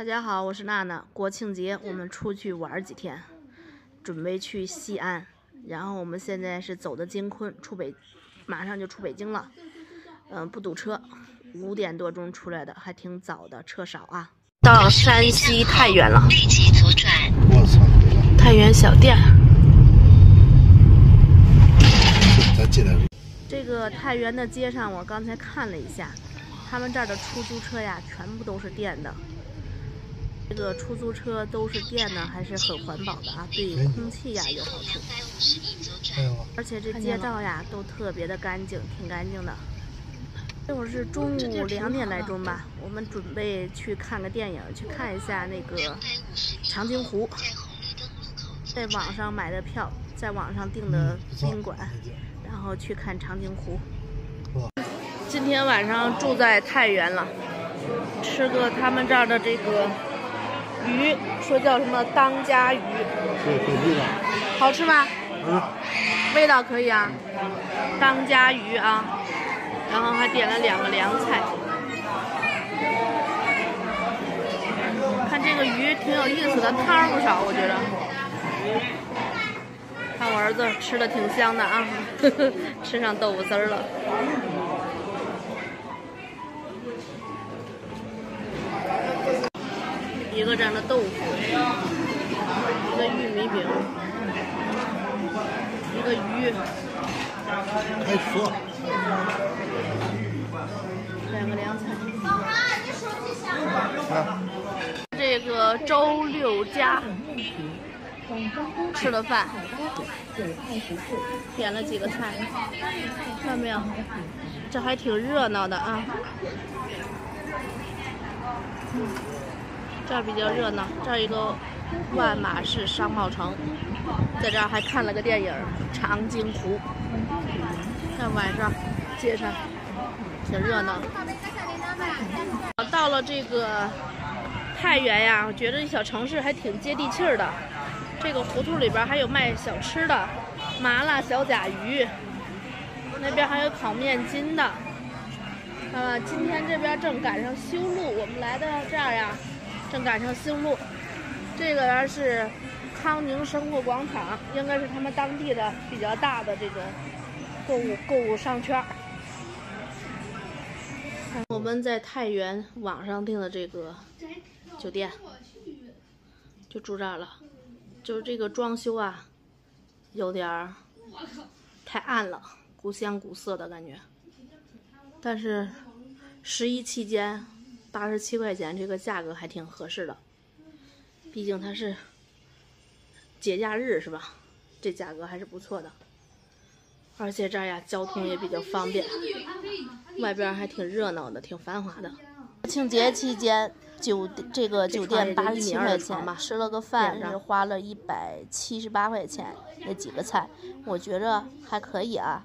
大家好，我是娜娜。国庆节我们出去玩几天，准备去西安，然后我们现在是走的京昆，出北，马上就出北京了。嗯，不堵车，五点多钟出来的，还挺早的，车少啊。到山西太原了，我操！太原小店。咱进来。这个太原的街上，我刚才看了一下，他们这儿的出租车呀，全部都是电的。这个出租车都是电的，还是很环保的啊，对空气呀有好处。而且这街道呀都特别的干净，挺干净的。这会儿是中午两点来钟吧，我们准备去看个电影，去看一下那个长津湖。在网上买的票，在网上订的宾馆，然后去看长津湖。今天晚上住在太原了，吃个他们这儿的这个。鱼说叫什么当家鱼？对，对，味道好吃吗？嗯，味道可以啊。当家鱼啊，然后还点了两个凉菜。看这个鱼挺有意思的，汤不少，我觉得。看我儿子吃的挺香的啊，吃上豆腐丝儿了。一个这样的豆腐，一个玉米饼，一个鱼，还说，两个凉菜。这个周六家吃了饭，点了几个菜，看到没有？这还挺热闹的啊。这儿比较热闹，这儿一个万马市商贸城，在这儿还看了个电影《长津湖》。看晚上街上挺热闹。到了这个太原呀，我觉得这小城市还挺接地气儿的。这个胡同里边还有卖小吃的，麻辣小甲鱼，那边还有烤面筋的。啊，今天这边正赶上修路，我们来的这儿呀。正赶上修路，这个呢是康宁生活广场，应该是他们当地的比较大的这种购物购物商圈。我们在太原网上订的这个酒店，就住这儿了。就是这个装修啊，有点儿太暗了，古香古色的感觉。但是十一期间。八十七块钱，这个价格还挺合适的，毕竟它是节假日是吧？这价格还是不错的，而且这儿呀交通也比较方便，外边还挺热闹的，挺繁华的。国庆节期间，酒这个酒店八十七块钱，吃了个饭是花了一百七十八块钱，那几个菜，我觉着还可以啊。